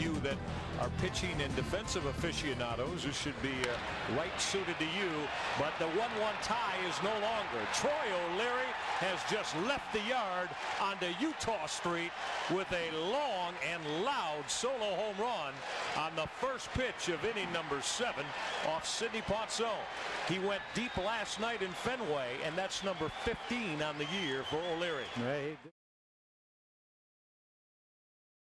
you that are pitching and defensive aficionados who should be uh, right suited to you. But the 1-1 tie is no longer. Troy O'Leary has just left the yard onto Eutaw Street with a long and loud solo home run on the first pitch of inning number seven off Sidney Ponson. He went deep last night in Fenway, and that's number 15 on the year for O'Leary. Right.